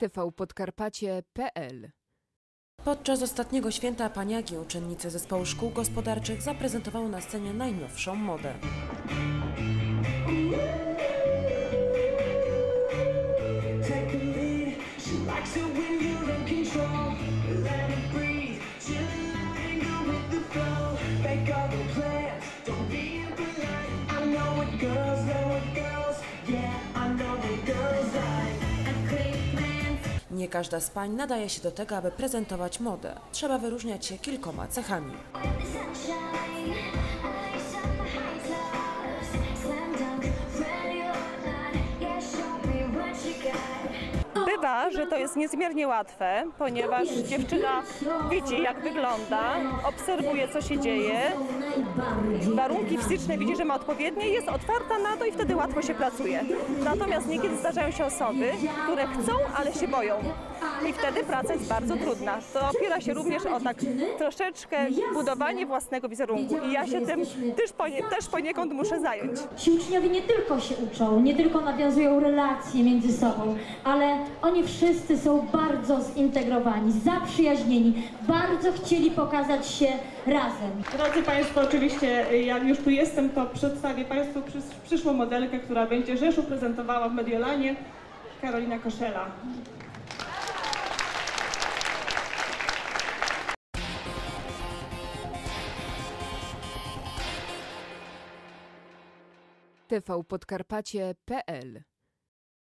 tvpodkarpacie.pl Podczas ostatniego święta Paniagi uczennice zespołu szkół gospodarczych zaprezentowały na scenie najnowszą modę. Let it breathe. Chill and go with the flow. Make all the plans. Nie każda z pań nadaje się do tego, aby prezentować modę. Trzeba wyróżniać się kilkoma cechami. Że to jest niezmiernie łatwe, ponieważ dziewczyna widzi, jak wygląda, obserwuje, co się dzieje, warunki fizyczne widzi, że ma odpowiednie, jest otwarta na to i wtedy łatwo się pracuje. Natomiast niekiedy zdarzają się osoby, które chcą, ale się boją. I wtedy praca jest bardzo trudna. To opiera się również o tak troszeczkę budowanie własnego wizerunku. I ja się tym też, ponie, też poniekąd muszę zająć. Ci uczniowie nie tylko się uczą, nie tylko nawiązują relacje między sobą, ale oni wszyscy są bardzo zintegrowani, zaprzyjaźnieni, bardzo chcieli pokazać się razem. Drodzy Państwo, oczywiście jak już tu jestem, to przedstawię Państwu przys- przyszłą modelkę, która będzie Rzeszów prezentowała w Mediolanie, Karolina Koszela. tvpodkarpacie.pl